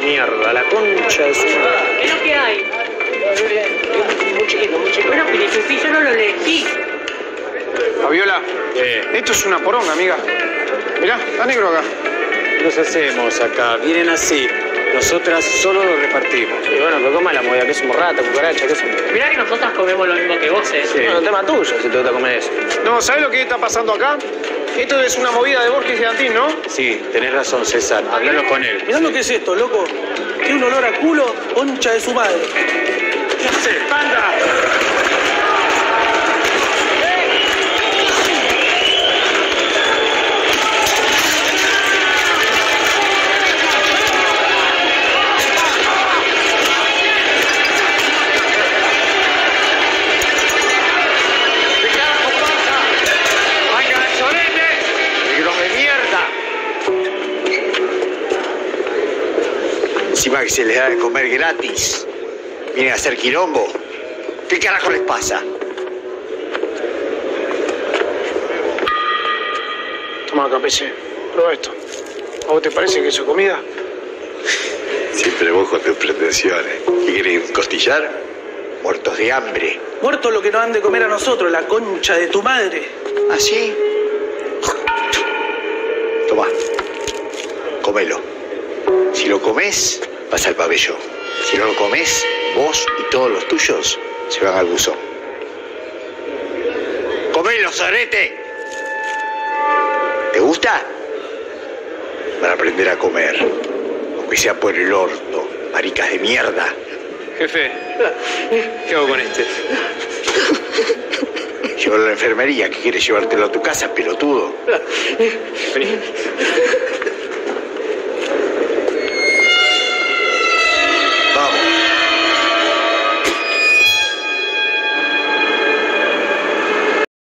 mierda, la concha de su madre. ¿Qué es lo que hay? Muy chiquito, muy chiquito. Bueno, Pilichupi, yo no lo elegí. Fabiola, Eh, esto es una poronga, amiga. Mirá, está negro acá. los hacemos acá, vienen así. Nosotras solo lo repartimos. Y bueno, pero coma la movida, que somos rata, cucaracha, que somos. Mirá que nosotras comemos lo mismo que vos, ¿eh? Bueno, tema tuyo si te gusta comer eso. No, ¿sabes lo que está pasando acá? Esto es una movida de Borges y de Antín, ¿no? Sí, tenés razón, César. Hablalo con él. Mirá lo que es esto, loco. Tiene un olor a culo, concha de su madre. ¿Qué haces, banda? Encima que se les da de comer gratis. Vienen a hacer quilombo. ¿Qué carajo les pasa? Toma acá, PC. Prueba esto. ¿A vos te parece que eso es comida? Siempre vos con tus pretensiones. ¿Qué quieren costillar? Muertos de hambre. Muerto lo que nos han de comer a nosotros, la concha de tu madre. ¿Ah, sí? Toma. Comelo. Si lo comes, vas al pabellón. Si no lo comes, vos y todos los tuyos se van al buzón. ¡Comelo, sorete! ¿Te gusta? Van a aprender a comer. Aunque sea por el orto. Maricas de mierda. Jefe, ¿qué hago con este? Llévalo a la enfermería. ¿Qué quieres llevártelo a tu casa, pelotudo? Vení.